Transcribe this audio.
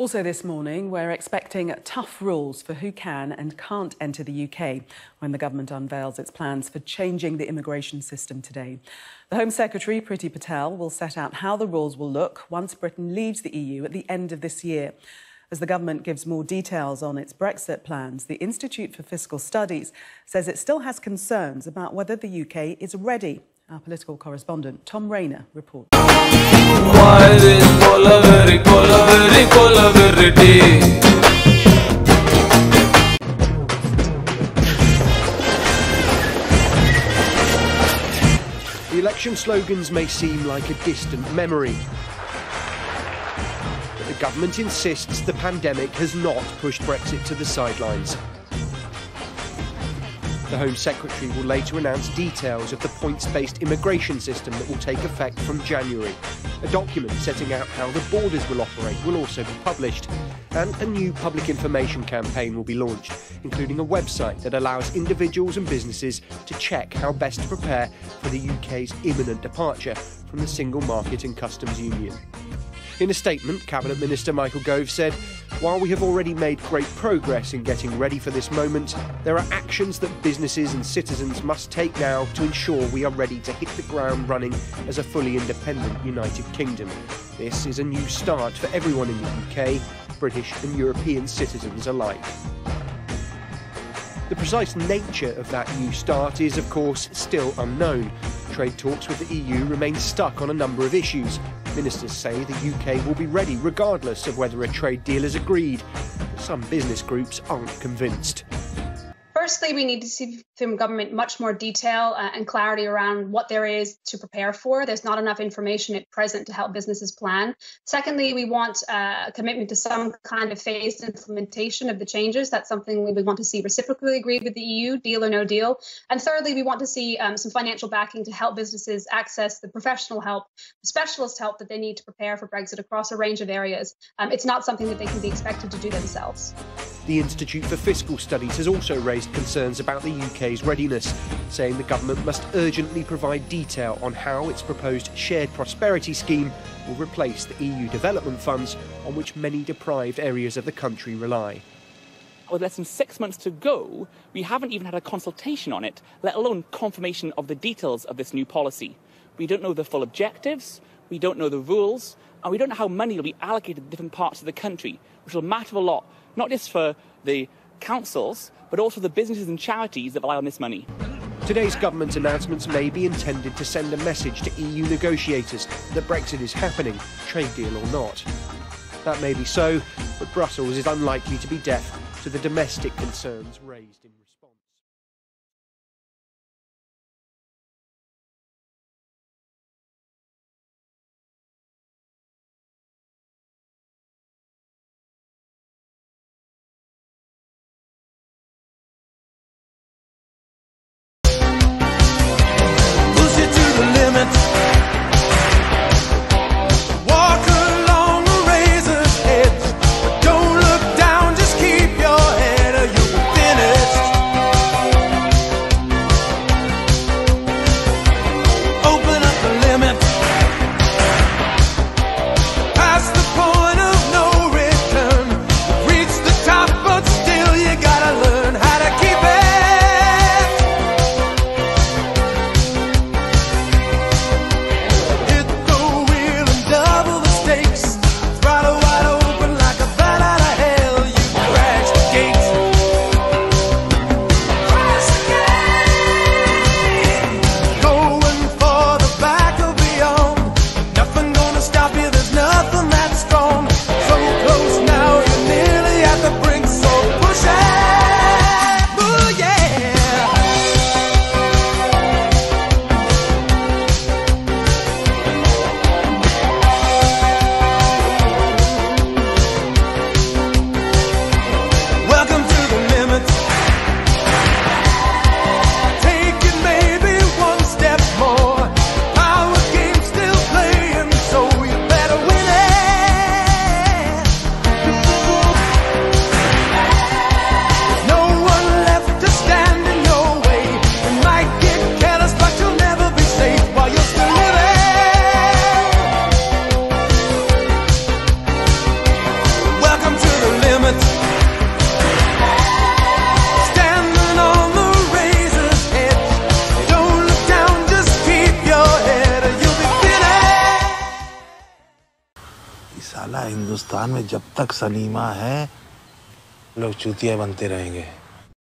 Also, this morning, we're expecting tough rules for who can and can't enter the UK when the government unveils its plans for changing the immigration system today. The Home Secretary, Priti Patel, will set out how the rules will look once Britain leaves the EU at the end of this year. As the government gives more details on its Brexit plans, the Institute for Fiscal Studies says it still has concerns about whether the UK is ready. Our political correspondent, Tom Rayner, reports. The election slogans may seem like a distant memory. But the government insists the pandemic has not pushed Brexit to the sidelines. The Home Secretary will later announce details of the points based immigration system that will take effect from January. A document setting out how the borders will operate will also be published, and a new public information campaign will be launched, including a website that allows individuals and businesses to check how best to prepare for the UK's imminent departure from the Single Market and Customs Union. In a statement, Cabinet Minister Michael Gove said, While we have already made great progress in getting ready for this moment, there are actions that businesses and citizens must take now to ensure we are ready to hit the ground running as a fully independent United Kingdom. This is a new start for everyone in the UK, British and European citizens alike. The precise nature of that new start is, of course, still unknown. Trade talks with the EU remain stuck on a number of issues. Ministers say the UK will be ready regardless of whether a trade deal is agreed. But some business groups aren't convinced. Firstly, we need to see from government much more detail uh, and clarity around what there is to prepare for. There's not enough information at present to help businesses plan. Secondly, we want uh, a commitment to some kind of phased implementation of the changes. That's something we would want to see reciprocally agreed with the EU, deal or no deal. And thirdly, we want to see um, some financial backing to help businesses access the professional help, the specialist help that they need to prepare for Brexit across a range of areas. Um, it's not something that they can be expected to do themselves. The Institute for Fiscal Studies has also raised concerns about the UK's readiness, saying the government must urgently provide detail on how its proposed shared prosperity scheme will replace the EU development funds on which many deprived areas of the country rely. With less than six months to go, we haven't even had a consultation on it, let alone confirmation of the details of this new policy. We don't know the full objectives, we don't know the rules, and we don't know how money will be allocated to different parts of the country, which will matter a lot not just for the councils, but also the businesses and charities that rely on this money. Today's government announcements may be intended to send a message to EU negotiators that Brexit is happening, trade deal or not. That may be so, but Brussels is unlikely to be deaf to the domestic concerns raised in साला हिंदुस्तान में जब तक सलीमा है लोग चूतिया बनते रहेंगे।